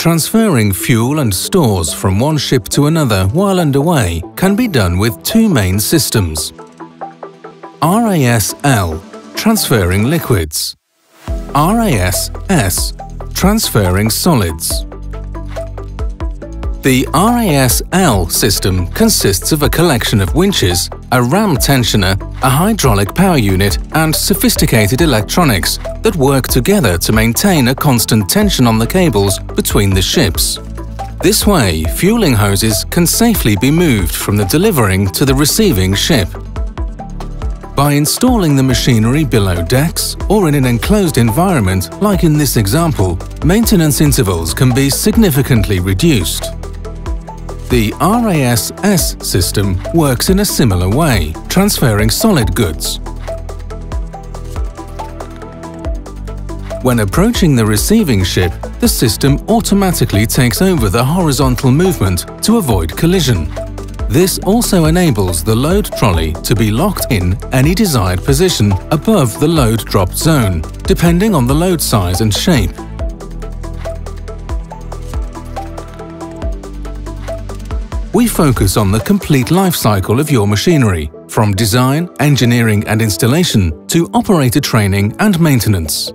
Transferring fuel and stores from one ship to another while underway can be done with two main systems. RAS-L – Transferring liquids RAS-S – Transferring solids the RAS-L system consists of a collection of winches, a ram tensioner, a hydraulic power unit and sophisticated electronics that work together to maintain a constant tension on the cables between the ships. This way, fueling hoses can safely be moved from the delivering to the receiving ship. By installing the machinery below decks or in an enclosed environment like in this example, maintenance intervals can be significantly reduced. The RAS-S system works in a similar way, transferring solid goods. When approaching the receiving ship, the system automatically takes over the horizontal movement to avoid collision. This also enables the load trolley to be locked in any desired position above the load drop zone, depending on the load size and shape. We focus on the complete life cycle of your machinery, from design, engineering and installation to operator training and maintenance.